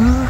Huh?